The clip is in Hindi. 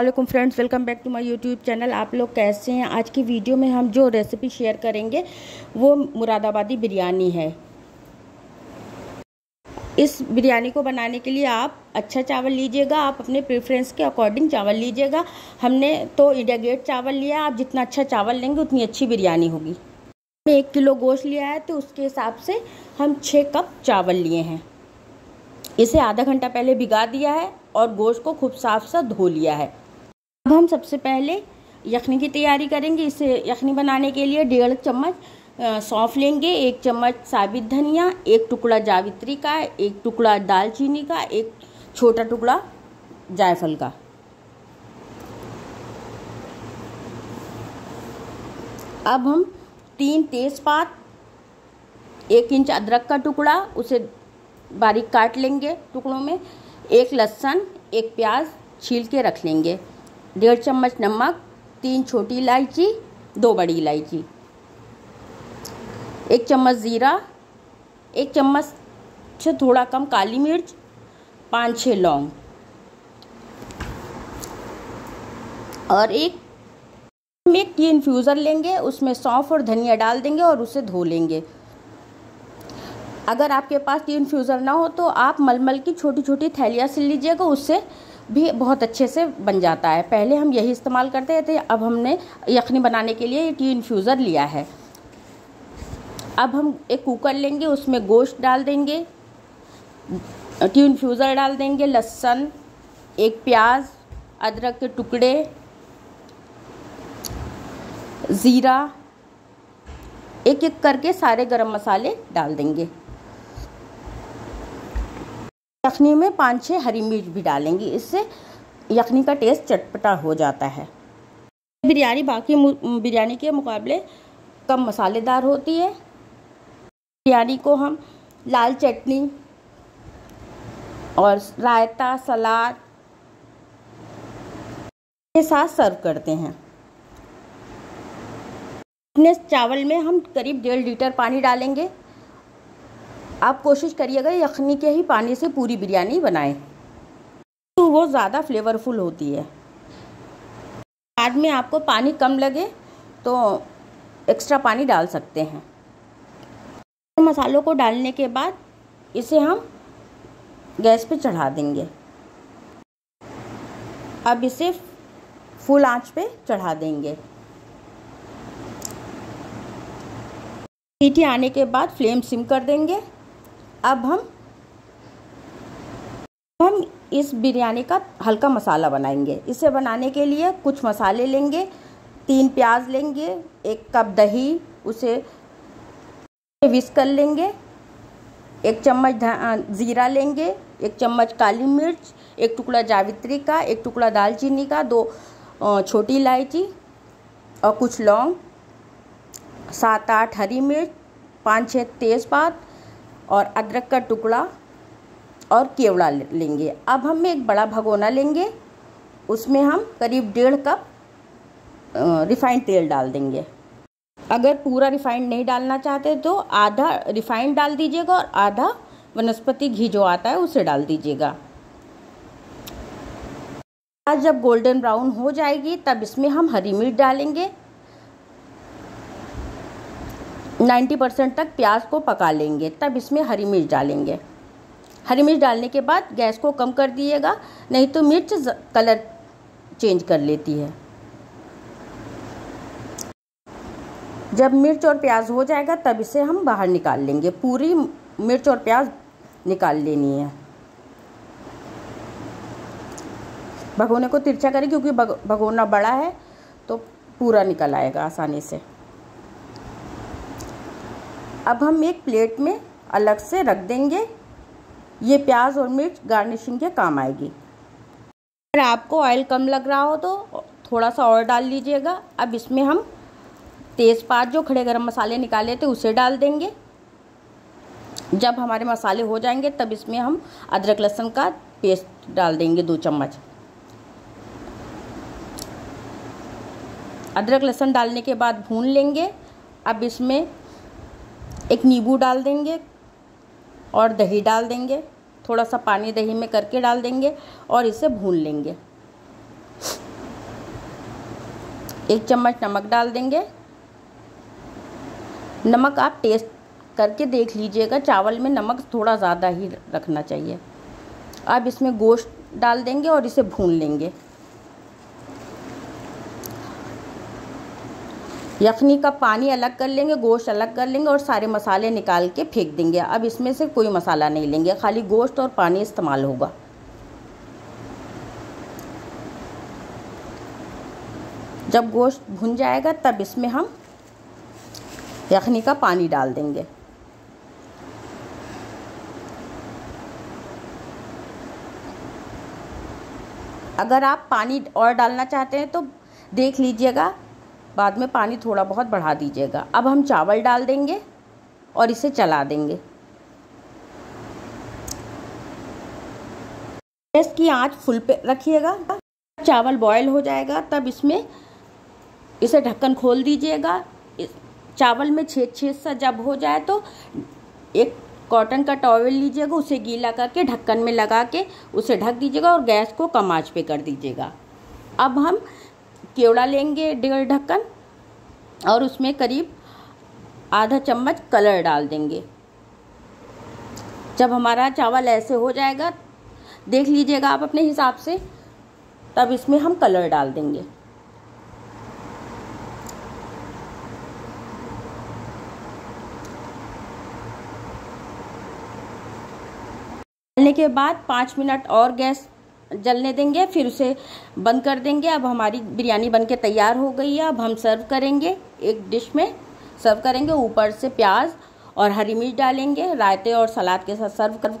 वालेकुम friends, welcome back to my YouTube channel. आप लोग कैसे हैं? आज की वीडियो में हम जो रेसिपी शेयर करेंगे, वो मुरादाबादी बिरयानी है। इस बिरयानी को बनाने के लिए आप अच्छा चावल लीजिएगा, आप अपने प्रेफरेंस के अकॉर्डिंग चावल लीजिएगा। हमने तो इंडिया गेट चावल लिया आप जितना अच्छा चावल लेंगे, उतनी अच्छी बिरयानी होगी। हमने एक किलो गोश्त लिया है तो उसके हिसाब से हम छः कप चावल लिए हैं। इसे आधा घंटा पहले भिगा दिया है और गोश्त को खूब साफ़ सा धो लिया है। अब हम सबसे पहले यखनी की तैयारी करेंगे। इसे यखनी बनाने के लिए डेढ़ चम्मच सौंफ लेंगे, एक चम्मच साबित धनिया, एक टुकड़ा जावित्री का, एक टुकड़ा दालचीनी का, एक छोटा टुकड़ा जायफल का। अब हम तीन तेज़पात, एक इंच अदरक का टुकड़ा, उसे बारीक काट लेंगे टुकड़ों में, एक लहसुन, एक प्याज छील के रख लेंगे। डेढ़ चम्मच नमक, तीन छोटी इलायची, दो बड़ी इलायची। एक चम्मच ज़ीरा, एक चम्मच से थोड़ा कम काली मिर्च, पाँच छः लौंग। और एक हम एक टी इन्फ्यूज़र लेंगे, उसमें सौंफ और धनिया डाल देंगे और उसे धो लेंगे। अगर आपके पास टी इन्फ्यूज़र ना हो तो आप मलमल की छोटी छोटी थैलियाँ सिल लीजिएगा उससे भी बहुत अच्छे से बन जाता है। पहले हम यही इस्तेमाल करते थे, अब हमने यखनी बनाने के लिए टी इन्फ्यूज़र लिया है। अब हम एक कुकर लेंगे, उसमें गोश्त डाल देंगे, टी इन्फ्यूज़र डाल देंगे, लहसुन, एक प्याज, अदरक के टुकड़े, ज़ीरा एक एक करके सारे गरम मसाले डाल देंगे। यखनी में पाँच छः हरी मिर्च भी डालेंगी, इससे यखनी का टेस्ट चटपटा हो जाता है। बिरयानी बाकी बिरयानी के मुकाबले कम मसालेदार होती है। बिरयानी को हम लाल चटनी और रायता, सलाद के साथ सर्व करते हैं। अपने चावल में हम करीब डेढ़ लीटर पानी डालेंगे। आप कोशिश करिएगा यखनी के ही पानी से पूरी बिरयानी बनाएँ। तो वो ज़्यादा फ्लेवरफुल होती है। बाद में आपको पानी कम लगे तो एक्स्ट्रा पानी डाल सकते हैं। मसालों को डालने के बाद इसे हम गैस पे चढ़ा देंगे। अब इसे फुल आँच पे चढ़ा देंगे। सीटी आने के बाद फ्लेम सिम कर देंगे। अब हम हम इस बिरयानी का हल्का मसाला बनाएँगे। इसे बनाने के लिए कुछ मसाले लेंगे, तीन प्याज लेंगे, एक कप दही, उसे विस कर लेंगे, एक चम्मच ज़ीरा लेंगे, एक चम्मच काली मिर्च, एक टुकड़ा जावित्री का, एक टुकड़ा दालचीनी का, दो छोटी इलायची और कुछ लौंग, सात आठ हरी मिर्च, पाँच छः तेज़पात और अदरक का टुकड़ा और केवड़ा लेंगे। अब हम एक बड़ा भगोना लेंगे। उसमें हम करीब डेढ़ कप रिफाइंड तेल डाल देंगे। अगर पूरा रिफाइंड नहीं डालना चाहते तो आधा रिफाइंड डाल दीजिएगा और आधा वनस्पति घी जो आता है उसे डाल दीजिएगा। आज जब गोल्डन ब्राउन हो जाएगी, तब इसमें हम हरी मिर्च डालेंगे। 90 परसेंट तक प्याज को पका लेंगे, तब इसमें हरी मिर्च डालेंगे। हरी मिर्च डालने के बाद गैस को कम कर दिएगा नहीं तो मिर्च कलर चेंज कर लेती है। जब मिर्च और प्याज हो जाएगा, तब इसे हम बाहर निकाल लेंगे। पूरी मिर्च और प्याज निकाल लेनी है। भगोने को तिरछा करें, क्योंकि भगोना बड़ा है तो पूरा निकल आएगा आसानी से। अब हम एक प्लेट में अलग से रख देंगे। ये प्याज और मिर्च गार्निशिंग के काम आएगी। अगर आपको ऑयल कम लग रहा हो तो थोड़ा सा और डाल लीजिएगा। अब इसमें हम तेज़पात जो खड़े गरम मसाले निकाले थे उसे डाल देंगे। जब हमारे मसाले हो जाएँगे तब इसमें हम अदरक लहसुन का पेस्ट डाल देंगे दो चम्मच। अदरक लहसुन डालने के बाद भून लेंगे। अब इसमें एक नींबू डाल देंगे और दही डाल देंगे। थोड़ा सा पानी दही में करके डाल देंगे और इसे भून लेंगे। एक चम्मच नमक डाल देंगे। नमक आप टेस्ट करके देख लीजिएगा। चावल में नमक थोड़ा ज़्यादा ही रखना चाहिए। अब इसमें गोश्त डाल देंगे और इसे भून लेंगे। यखनी का पानी अलग कर लेंगे, गोश्त अलग कर लेंगे और सारे मसाले निकाल के फेंक देंगे। अब इसमें से कोई मसाला नहीं लेंगे, खाली गोश्त और पानी इस्तेमाल होगा। जब गोश्त भुन जाएगा, तब इसमें हम यखनी का पानी डाल देंगे। अगर आप पानी और डालना चाहते हैं तो देख लीजिएगा बाद में पानी थोड़ा बहुत बढ़ा दीजिएगा। अब हम चावल डाल देंगे और इसे चला देंगे। गैस की आँच फुल पे रखिएगा। चावल बॉयल हो जाएगा, तब इसमें इसे ढक्कन खोल दीजिएगा। चावल में छेद छेद सा जब हो जाए तो एक कॉटन का टॉवल लीजिएगा, उसे गीला करके ढक्कन में लगा के उसे ढक दीजिएगा और गैस को कम आँच पे कर दीजिएगा। अब हम केवड़ा लेंगे डेढ़ ढक्कन और उसमें करीब आधा चम्मच कलर डाल देंगे। जब हमारा चावल ऐसे हो जाएगा, देख लीजिएगा आप अपने हिसाब से, तब इसमें हम कलर डाल देंगे। डालने के बाद पाँच मिनट और गैस जलने देंगे, फिर उसे बंद कर देंगे। अब हमारी बिरयानी बनके तैयार हो गई है। अब हम सर्व करेंगे। एक डिश में सर्व करेंगे। ऊपर से प्याज और हरी मिर्च डालेंगे। रायते और सलाद के साथ सर्व कर